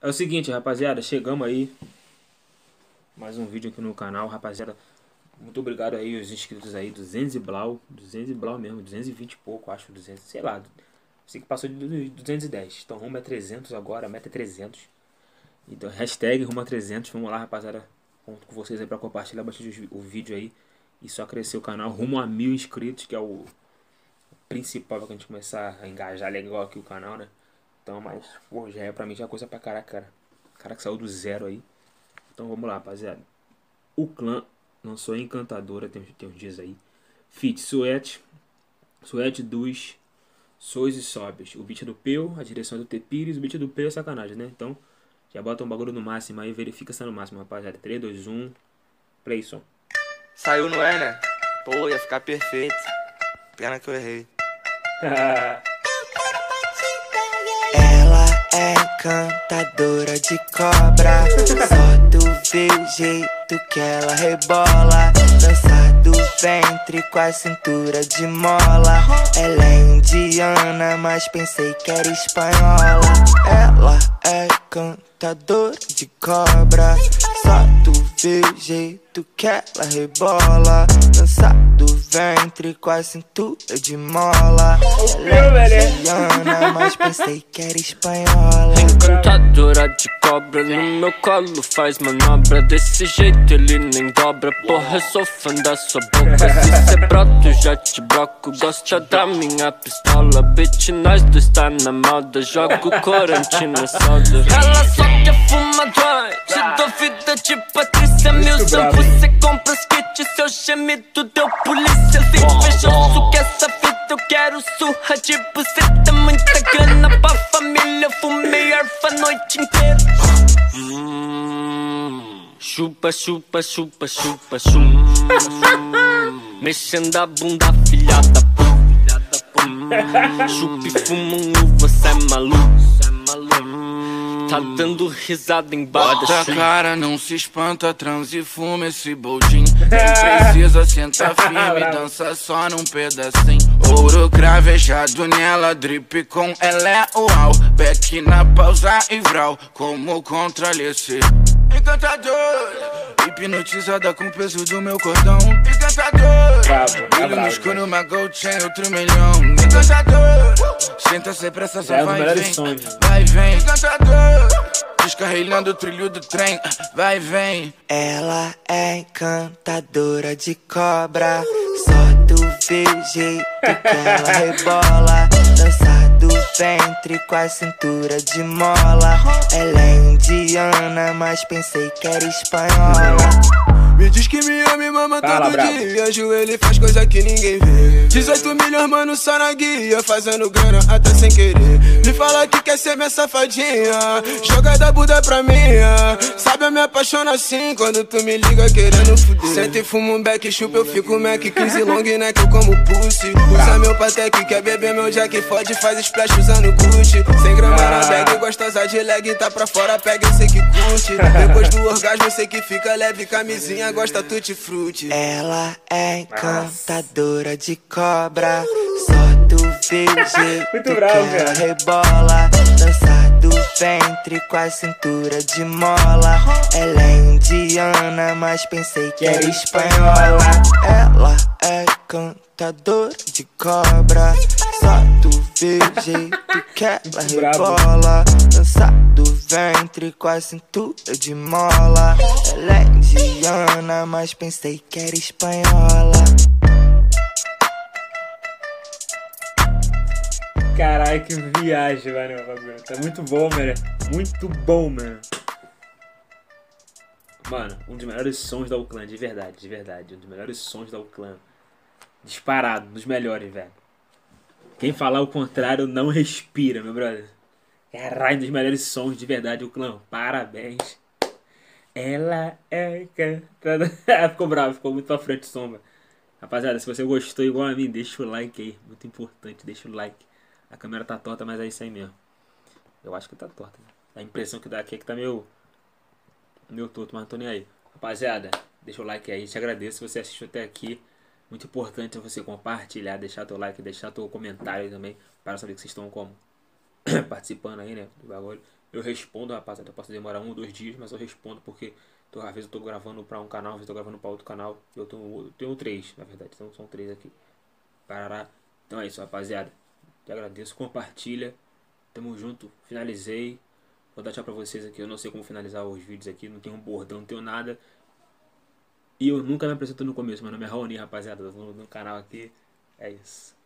É o seguinte, rapaziada, chegamos aí. Mais um vídeo aqui no canal, rapaziada. Muito obrigado aí os inscritos aí, 200 e blau, 200 e blau mesmo, 220 e pouco, acho, 200, sei lá. Sei que passou de 210. Então rumo a 300 agora, meta é 300. Então hashtag rumo a 300, vamos lá, rapaziada. Conto com vocês aí pra compartilhar bastante o vídeo aí. E só crescer o canal rumo a mil inscritos, que é o principal pra gente começar a engajar legal aqui o canal, né? Então, mas, pô, já é pra mim já é coisa pra caraca, cara. O cara que saiu do zero aí. Então vamos lá, rapaziada. O clã lançou Encantadora, tem, tem uns dias aí. Fit Suete, Suete dos Sois e Sobes. O beat é do Peu, a direção é do Tepires, o beat é do Peu é sacanagem, né? Então, já bota um bagulho no máximo aí, verifica se tá no máximo, rapaziada. 3, 2, 1, play som. Saiu, não é, né? Pô, ia ficar perfeito. Pena que eu errei. É encantadora de cobra. Só tu vê o jeito que ela rebola. Dança do ventre com a cintura de mola. Ela é indiana, mas pensei que era espanhola. Ela é encantadora de cobra. Só tu vê o jeito que ela rebola. Dança do ventre com a cintura de mola. Ela é indiana, mas pensei que era espanhola. Encantadora de cobra no meu colo faz manobra Desse jeito ele nem dobra. Porra, eu sou fã da sua boca. Se cê brota eu já te bloco Gosta da minha pistola Bitch, nós dois tá na moda. Jogo corante na soda Ela só quer fumar joint Te duvida de Patrícia Milson Você compra os kits, seu gemido deu polícia. Se invejoso que essa vida eu quero surra de buceta. Muita grana pra família, eu fumei erva a noite inteira. Chupa, chupa, chupa, chupa, chupa Mexendo a bunda, filha da puta. Hum, Chupa e fuma um uva, cê é maluco Tá dando risada em Bota a bada cara, não se espanta, transe e fuma esse boldin. Nem precisa sentar firme, dança só num pedacinho. Ouro cravejado nela, drip com ela é uau. Back na pausa e vral, como contralecer. Encantador, hipnotizada com o peso do meu cordão. Encantador, brilho no escuro, uma gold chain, outro milhão. Encantador, senta sem pressa, só É dos vai e vem. Vai e vem, encantador. Descarrilhando o trilho do trem, vai e vem. Ela é encantadora de cobra. Só tu vê o jeito que ela rebola. Dança do ventre com a cintura de mola. Ela é indiana, mas pensei que era espanhola. Me diz que me ama e mama Fala, todo brabo. dia. Ajoelha e faz coisa que ninguém vê. 18 milhões, mano, só na guia Fazendo grana até sem querer. Me fala que quer ser minha safadinha. Joga da Buda pra minha. Sabe, eu me apaixono assim Quando tu me liga querendo fuder. Senta e fuma um beck, chupa, eu fico Mac. 15 long neck, eu como pussy. Usa meu patec, quer beber meu jack? Fode, faz splash usando Gucci. 100 gramas na bag, gostosa de leg Tá pra fora, pega, eu sei que curte. Depois do orgasmo, eu sei que fica leve Camisinha, gosta tutti frutti Ela é encantadora de cobra. Só tu vê o jeito Muito que bravo, ela rebola. Dança do ventre com a cintura de mola. Ela é indiana, mas pensei que era espanhola. Ela é encantadora de cobra. Só tu vê o jeito que ela rebola. Dança ventre com a cintura de mola. Ela é indiana, mas pensei que era espanhola. Caralho, que viagem, mano. Tá muito bom, mano. Muito bom, mano. Mano, um dos melhores sons da Uclã, de verdade, de verdade. Um dos melhores sons da Uclã. Disparado, dos melhores, velho. Quem falar o contrário não respira, meu brother. Caralho, um dos melhores sons, de verdade, Uclã. Parabéns. Ela é cantada. ficou bravo, ficou muito pra frente o som, velho. Rapaziada, se você gostou igual a mim, deixa o like aí. Muito importante, deixa o like. A câmera tá torta, mas é isso aí mesmo. Eu acho que tá torta. né? A impressão que dá aqui é que tá meio. meio torto, mas não tô nem aí. Rapaziada, deixa o like aí. Te agradeço se você assistiu até aqui. Muito importante você compartilhar, deixar teu like, deixar teu comentário também. Para saber que vocês estão como. participando aí, né? Do bagulho. Eu respondo, rapaziada. Eu posso demorar um dois dias, mas eu respondo porque tô, às vezes eu tô gravando pra um canal, às vezes eu tô gravando pra outro canal. Eu, tô, eu tenho três, na verdade. Então são três aqui. Parará. Então é isso, rapaziada. Te agradeço. Compartilha. Tamo junto. Finalizei. Vou dar tchau pra vocês aqui. Eu não sei como finalizar os vídeos aqui. Não tenho um bordão, não tenho nada. E eu nunca me apresento no começo. Meu nome é Raoni, rapaziada. No, no canal aqui. É isso.